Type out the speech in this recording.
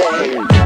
away.